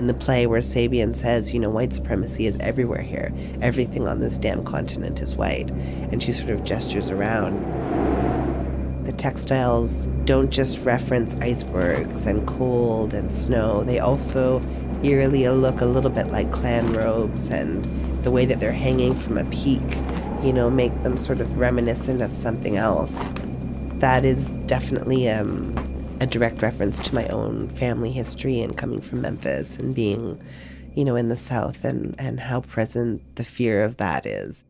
in the play where Sabian says, you know, white supremacy is everywhere here. Everything on this damn continent is white. And she sort of gestures around. The textiles don't just reference icebergs and cold and snow, they also eerily look a little bit like Klan robes, and the way that they're hanging from a peak, you know, make them sort of reminiscent of something else. That is definitely um, a direct reference to my own family history and coming from Memphis and being, you know, in the South and, and how present the fear of that is.